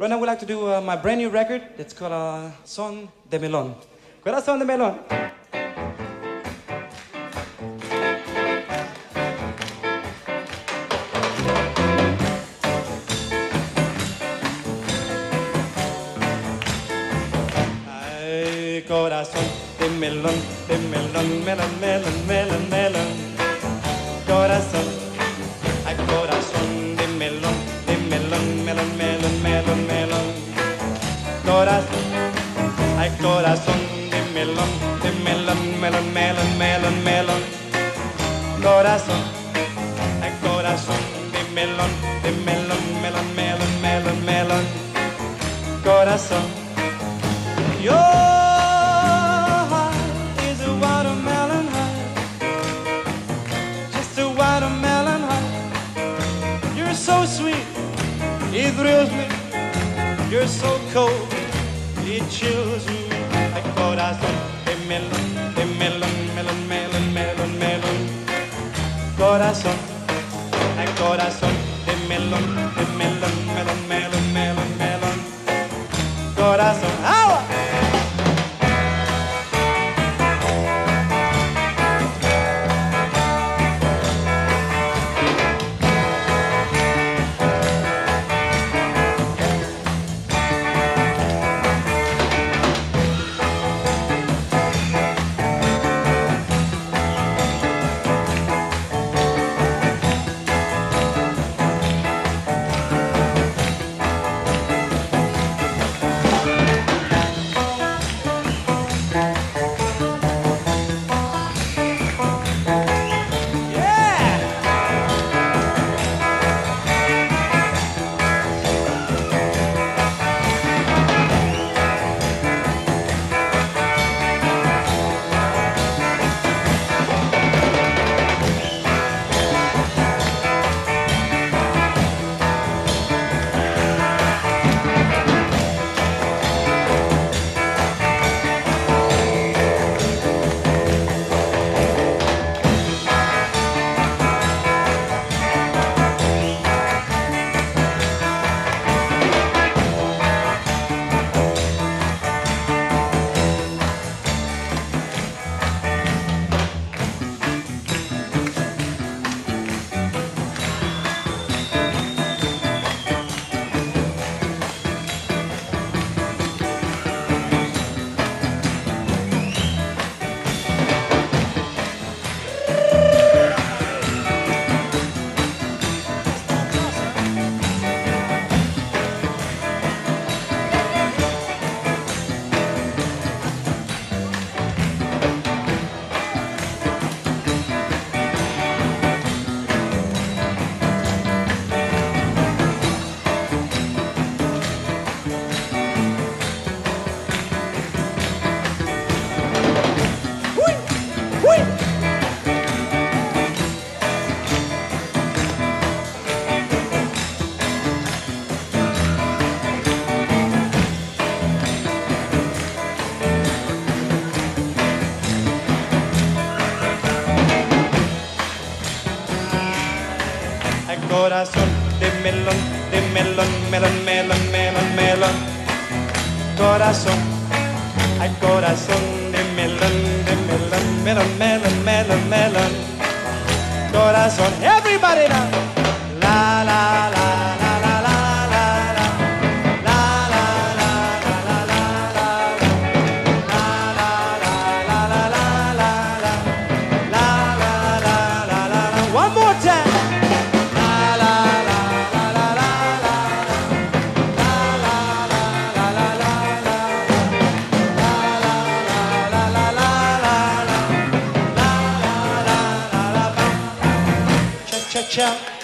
Right now, we'd like to do uh, my brand new record. It's called uh, Son de Melon. Corazón de Melón. Ay, corazón de melón, de melón, melón, melón, melón, melón. Corazón, de melón, de melón, melón, melón, melón, melón. Corazón, ay, corazón de melón, de melón, melón, melón, melón, melón. Corazón. Your heart is a watermelon heart, just a watermelon heart. You're so sweet, it thrills me. You're so cold, it chills me. Corazón de melón, de melón, melón, melón, melón, melón. Corazón, ay, corazón de melón, de melón, melón, melón, melón, melón. Corazón, agua. Corazón de melón, de melón, melón, melón, melón, melón. Corazón, ay, corazón de melón, de melón, melón, melón, melón, melón. Corazón, everybody now. La, la, la, tchau.